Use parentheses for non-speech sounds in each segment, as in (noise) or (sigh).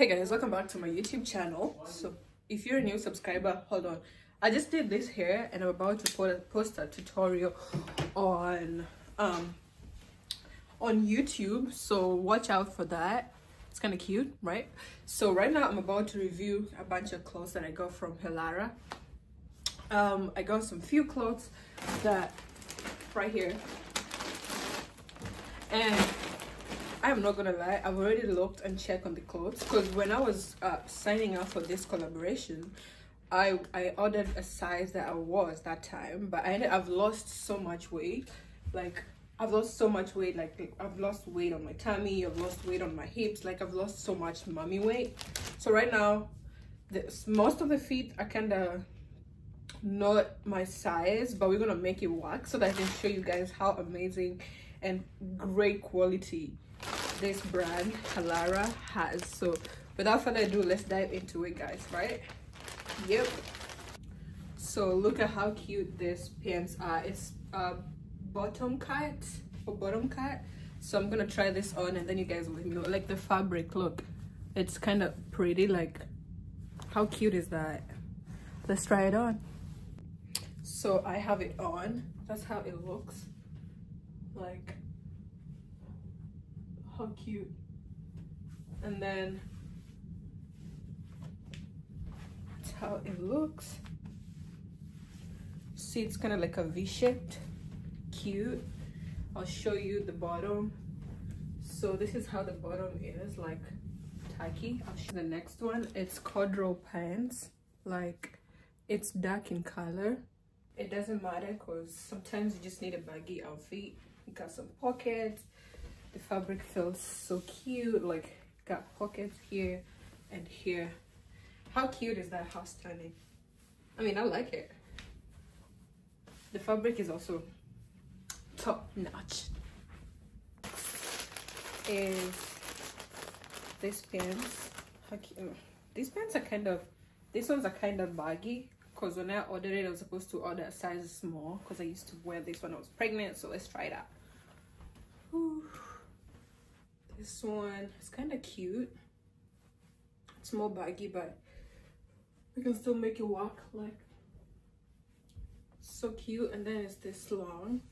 hey guys welcome back to my youtube channel. So if you're a new subscriber hold on. I just did this hair and i'm about to put a, post a tutorial on um on youtube. So watch out for that. It's kind of cute right? So right now i'm about to review a bunch of clothes that i got from Halara. Um i got some few clothes that right here. And I'm not gonna lie, I've already looked and checked on the clothes because when I was uh, signing up for this collaboration, I I ordered a size that I was that time, but I I've lost so much weight, like I've lost so much weight, like I've lost weight on my tummy, I've lost weight on my hips, like I've lost so much mommy weight. So right now, this most of the feet are kind of not my size, but we're gonna make it work so that I can show you guys how amazing and great quality this brand Halara has so without further ado let's dive into it guys right? Yep. So look at how cute these pants are. It's a bottom cut or bottom cut. So i'm gonna try this on and then you guys will know. Like the fabric look. It's kind of pretty like how cute is that? Let's try it on. So i have it on. That's how it looks. Like how cute. And then that's how it looks. See it's kind of like a v-shaped cute. I'll show you the bottom. So this is how the bottom is like tacky. I'll show the next one. It's corduroy pants. Like it's dark in color. It doesn't matter because sometimes you just need a baggy outfit. You got some pockets the fabric feels so cute like got pockets here and here. How cute is that how stunning i mean i like it. The fabric is also top notch. Is this pants these pants are kind of these ones are kind of baggy because when i ordered it i was supposed to order a size small because i used to wear this when i was pregnant so let's try it out. Whew. This one is kind of cute. It's more baggy, but we can still make it walk like so cute. And then it's this long.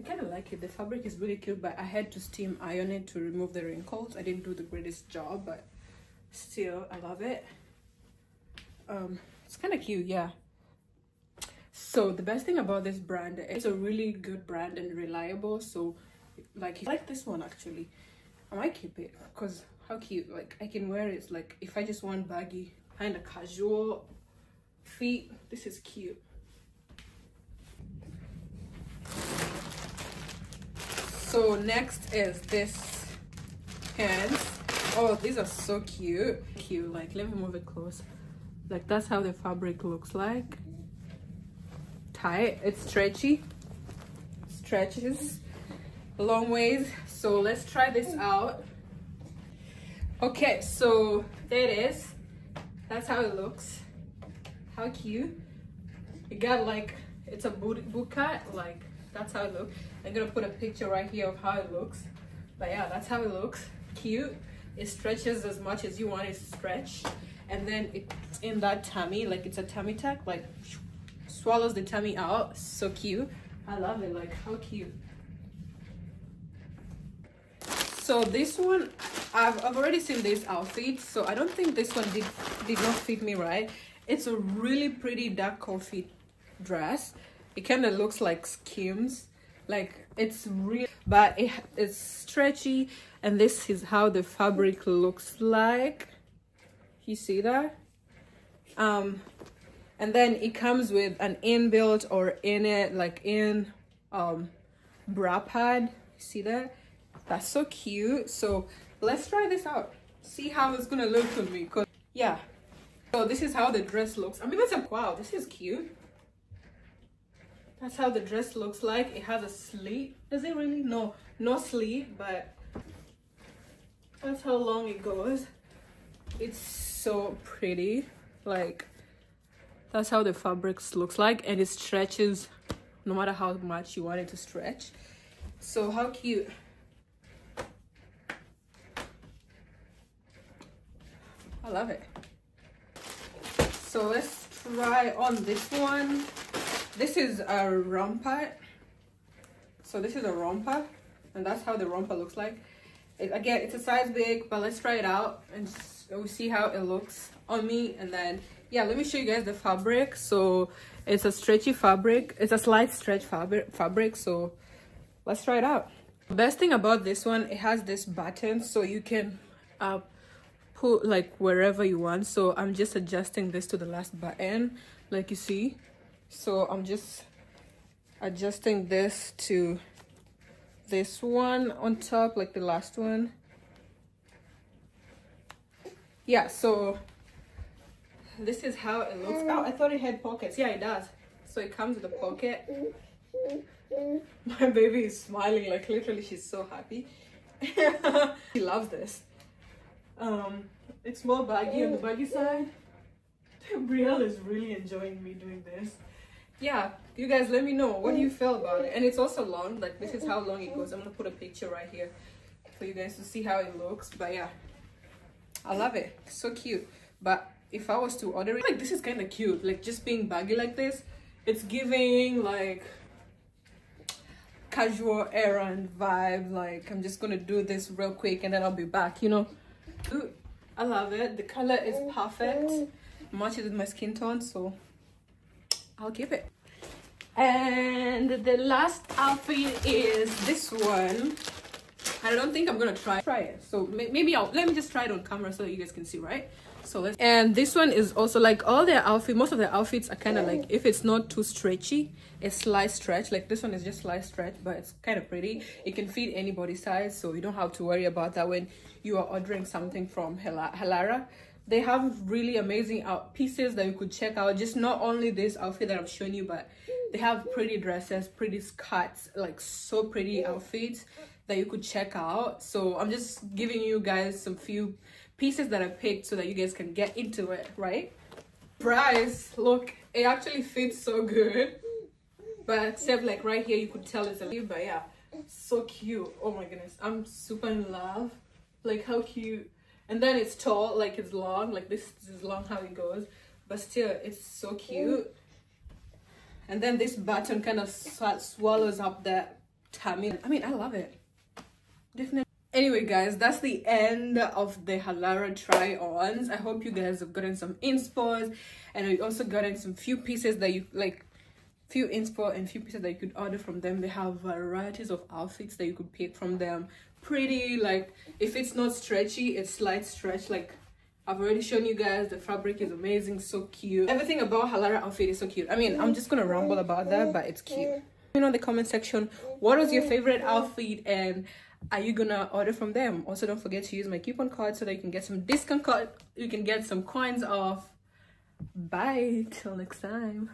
I kind of like it. The fabric is really cute, but I had to steam iron it to remove the wrinkles. I didn't do the greatest job, but still, I love it. Um, it's kind of cute, yeah. So the best thing about this brand, it's a really good brand and reliable. So like I like this one actually. I might keep it because how cute like i can wear it like if i just want baggy kind of casual feet this is cute. So next is this pants. Oh these are so cute. Cute like let me move it close like that's how the fabric looks like. Tight it's stretchy. Stretches long ways. So let's try this out. Okay so there it is. That's how it looks. How cute. It got like it's a boot, boot cut like that's how it looks. I'm gonna put a picture right here of how it looks. But yeah that's how it looks. Cute. It stretches as much as you want it to stretch. And then it's in that tummy like it's a tummy tuck like swallows the tummy out. So cute. I love it like how cute so this one I've, I've already seen this outfit so i don't think this one did did not fit me right. It's a really pretty dark coffee dress. It kind of looks like skims. Like it's real but it, it's stretchy and this is how the fabric looks like. You see that? Um and then it comes with an inbuilt or in it like in um bra pad. See that that's so cute. So let's try this out. See how it's gonna look on me because yeah. So this is how the dress looks. I mean that's a wow this is cute. That's how the dress looks like. It has a sleeve does it really? No no sleeve but that's how long it goes. It's so pretty. Like that's how the fabrics looks like and it stretches no matter how much you want it to stretch. So how cute I love it. So let's try on this one. This is a romper. So this is a romper and that's how the romper looks like. It, again, it's a size big, but let's try it out and we'll see how it looks on me. And then, yeah, let me show you guys the fabric. So it's a stretchy fabric. It's a slight stretch fabric. fabric so let's try it out. The best thing about this one, it has this button so you can uh, put like wherever you want. So I'm just adjusting this to the last button, like you see. So I'm just adjusting this to this one on top, like the last one. Yeah, so this is how it looks. Oh, I thought it had pockets. Yeah, it does. So it comes with a pocket. My baby is smiling, like literally she's so happy. (laughs) she loves this. Um, it's more baggy on the baggy side. (laughs) Brielle is really enjoying me doing this. Yeah, you guys let me know. What do you feel about it? And it's also long. Like this is how long it goes. I'm gonna put a picture right here for you guys to see how it looks. But yeah, I love it. So cute. But if I was to order it, like this is kind of cute. Like just being baggy like this, it's giving like casual errand vibe like i'm just gonna do this real quick and then i'll be back you know Ooh, i love it. The color is oh, perfect. matches with my skin tone so i'll keep it. And the last outfit is this one. I don't think i'm gonna try try it. So maybe i'll let me just try it on camera so you guys can see right so let's and this one is also like all their outfit most of their outfits are kind of like if it's not too stretchy a slight stretch. Like this one is just slight stretch but it's kind of pretty. It can fit any body size so you don't have to worry about that when you are ordering something from halara they have really amazing out pieces that you could check out. Just not only this outfit that i'm showing you but they have pretty dresses pretty skirts like so pretty outfits that you could check out. So i'm just giving you guys some few pieces that I picked so that you guys can get into it, right? Price, look, it actually fits so good. But except like right here, you could tell it's a little, but yeah, so cute. Oh my goodness, I'm super in love. Like how cute. And then it's tall, like it's long, like this, this is long how it goes. But still, it's so cute. And then this button kind of swallows up that tummy. I mean, I love it. Definitely anyway guys that's the end of the halara try-ons. I hope you guys have gotten some inspo and you also gotten some few pieces that you like few inspo and few pieces that you could order from them. They have varieties of outfits that you could pick from them. Pretty like if it's not stretchy it's slight stretch. Like I've already shown you guys the fabric is amazing so cute. Everything about halara outfit is so cute. I mean I'm just gonna ramble about that but it's cute. Let me know in the comment section what was your favorite outfit and are you gonna order from them? Also don't forget to use my coupon code so that you can get some discount code you can get some coins off. Bye till next time